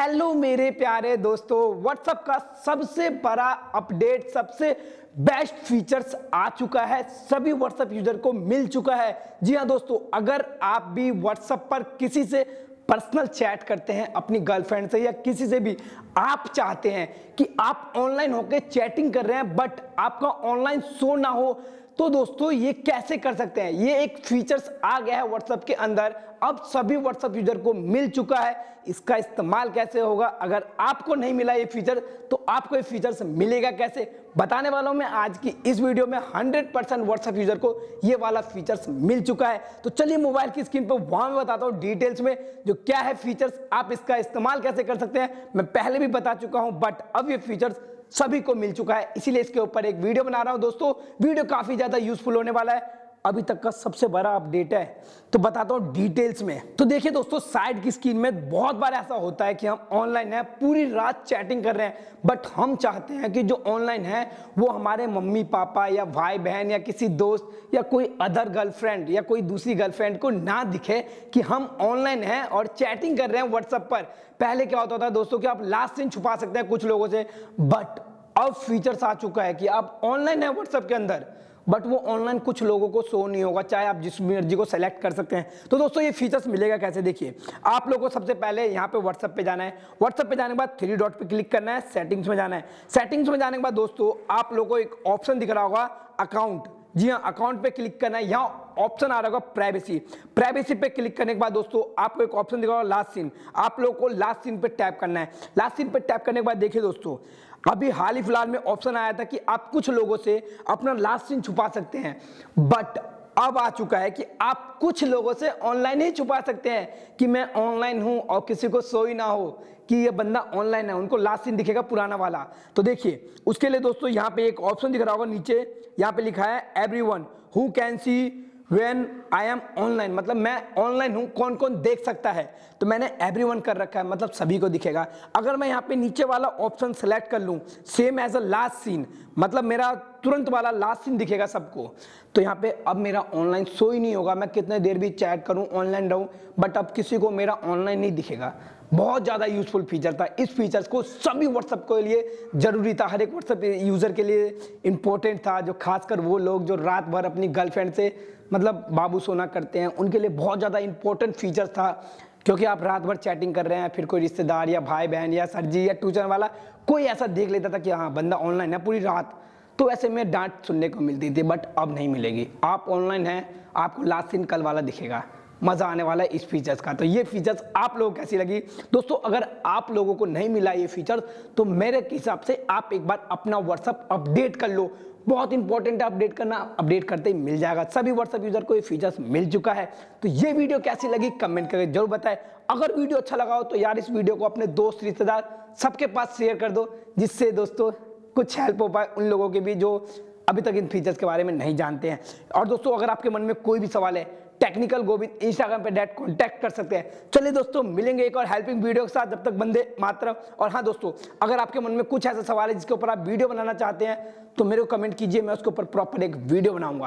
Hello मेरे प्यारे दोस्तों व्हाट्सअप का सबसे बड़ा अपडेट सबसे बेस्ट फीचर्स आ चुका है। सभी व्हाट्सअप यूज़र को मिल चुका है। जी हाँ दोस्तों, अगर आप भी व्हाट्सअप पर किसी से पर्सनल चैट करते हैं, अपनी गर्लफ्रेंड से या किसी से भी, आप चाहते हैं कि आप ऑनलाइन होकर चैटिंग कर रहे हैं बट आपका ऑनलाइन शो ना हो तो दोस्तों ये कैसे कर सकते हैं? ये एक फीचर्स आ गया है व्हाट्सएप के अंदर। अब सभी व्हाट्सएप यूज़र को मिल चुका है। इसका इस्तेमाल कैसे होगा? अगर आपको नहीं मिला ये फीचर तो आपको ये फीचर्स मिलेगा कैसे? बताने वाला हूँ मैं आज की इस वीडियो में 100 परसेंट व्हाट्सएप यूज़र को ये वाला फीचर्स मिल चुका है। तो चलिए मोबाइल की स्क्रीन पर वहाँ मैं बताता हूँ डिटेल्स में जो क्या है फीचर्स आप इसका इस्तेमाल कैसे कर सकते हैं? मैं पहले भी बता चुका हूँ बट अब ये फीचर्स सभी को मिल चुका है। इसीलिए इसके ऊपर एक वीडियो बना रहा हूँ। दोस्तों, वीडियो काफ़ी ज़्यादा यूजफुल होने वाला है। अभी तक का सबसे बड़ा अपडेट है। तो बताता हूँ डिटेल्स में। तो देखिए दोस्तों साइड की स्क्रीन में बहुत बार ऐसा होता है कि हम ऑनलाइन है, पूरी रात चैटिंग कर रहे हैं। बट हम चाहते हैं कि जो ऑनलाइन है, वो हमारे मम्मी, पापा या भाई बहन या किसी दोस्त या कोई अदर गर्लफ्रेंड या कोई दूसरी गर्लफ्रेंड को ना दिखे कि हम ऑनलाइन हैं और चैटिंग कर रहे हैं व्हाट्सएप पर। पहले क्या होता था दोस्तों कि आप लास्ट सीन छुपा सकते हैं कुछ लोगों से। बट अब फीचर्स आ चुका है कि आप ऑनलाइन है व्हाट्सएप के अंदर। बट वो ऑनलाइन कुछ लोगों को शो नहीं होगा, चाहे आप जिस मर्ज़ी को सेलेक्ट कर सकते हैं। तो दोस्तों, ये फीचर्स मिलेगा कैसे? देखिए, आप लोगों को सबसे पहले यहाँ पे व्हाट्सएप पे जाना है। व्हाट्सएप पे जाने के बाद थ्री डॉट पे क्लिक करना है सेटिंग्स में जाना है। सेटिंग्स में जाने के बाद दोस्तों, आप लोगों को एक ऑप्शन दिख रहा होगा अकाउंट जी हाँ अकाउंट पे क्लिक करना है। यहाँ ऑप्शन आ रहा होगा प्राइवेसी प्राइवेसी पे क्लिक करने के बाद दोस्तों, आपको एक ऑप्शन दिखा लास्ट सीन आप लोगों को लास्ट सीन पे टैप करना है। लास्ट सीन पे टैप करने के बाद देखिए दोस्तों अभी हाल ही फ़िलहाल में ऑप्शन आया था कि आप कुछ लोगों से अपना लास्ट सीन छुपा सकते हैं। बट अब आ चुका है कि आप कुछ लोगों से ऑनलाइन ही छुपा सकते हैं कि मैं ऑनलाइन हूँ और किसी को सो ही ना हो कि ये बंदा ऑनलाइन है, उनको लास्ट सीन दिखेगा पुराना वाला। तो देखिए, उसके लिए दोस्तों यहाँ पे एक ऑप्शन दिख रहा होगा नीचे। यहाँ पे लिखा है every one who can see when I am online मतलब मैं ऑनलाइन हूँ कौन कौन देख सकता है? तो मैंने एवरी वन कर रखा है मतलब सभी को दिखेगा। अगर मैं यहाँ पे नीचे वाला ऑप्शन सेलेक्ट कर लूँ same as a last seen मतलब मेरा तुरंत वाला लास्ट सीन दिखेगा सबको। तो यहाँ पे अब मेरा ऑनलाइन शो ही नहीं होगा। मैं कितने देर भी चैट करूँ ऑनलाइन रहूँ बट अब किसी को मेरा ऑनलाइन नहीं दिखेगा। बहुत ज़्यादा यूजफुल फीचर था। इस फीचर्स को सभी व्हाट्सअप के लिए ज़रूरी था। हर एक व्हाट्सएप यूज़र के लिए इंपॉर्टेंट था। जो खासकर वो लोग जो रात भर अपनी गर्लफ्रेंड से मतलब बाबू सोना करते हैं, उनके लिए बहुत ज़्यादा इंपॉर्टेंट फीचर था। क्योंकि आप रात भर चैटिंग कर रहे हैं, फिर कोई रिश्तेदार या भाई बहन या सरजी या ट्यूशन वाला कोई ऐसा देख लेता था कि हाँ बंदा ऑनलाइन है पूरी रात। तो ऐसे में डांट सुनने को मिलती थी बट अब नहीं मिलेगी। आप ऑनलाइन हैं, आपको लास्ट सीन कल वाला दिखेगा। मज़ा आने वाला है इस फीचर्स का। तो ये फीचर्स आप लोगों कैसी लगी? दोस्तों, अगर आप लोगों को नहीं मिला ये फीचर तो मेरे हिसाब से आप एक बार अपना व्हाट्सअप अपडेट कर लो। बहुत इंपॉर्टेंट है अपडेट करना। अपडेट करते ही मिल जाएगा। सभी व्हाट्सएप यूज़र को ये फीचर्स मिल चुका है। तो ये वीडियो कैसी लगी कमेंट करके ज़रूर बताएँ। अगर वीडियो अच्छा लगा हो तो यार इस वीडियो को अपने दोस्त, रिश्तेदार सबके पास शेयर कर दो, जिससे दोस्तों कुछ हेल्प हो पाए उन लोगों के भी जो अभी तक इन फीचर्स के बारे में नहीं जानते हैं। और दोस्तों, अगर आपके मन में कोई भी सवाल है टेक्निकल गोविंद इंस्टाग्राम पे डायरेक्ट कॉन्टैक्ट कर सकते हैं। चलिए दोस्तों, मिलेंगे एक और हेल्पिंग वीडियो के साथ, जब तक बंदे मात्र और हाँ दोस्तों, अगर आपके मन में कुछ ऐसा सवाल है जिसके ऊपर आप वीडियो बनाना चाहते हैं तो मेरे को कमेंट कीजिए, मैं उसके ऊपर प्रॉपर एक वीडियो बनाऊँगा।